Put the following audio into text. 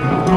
Bye.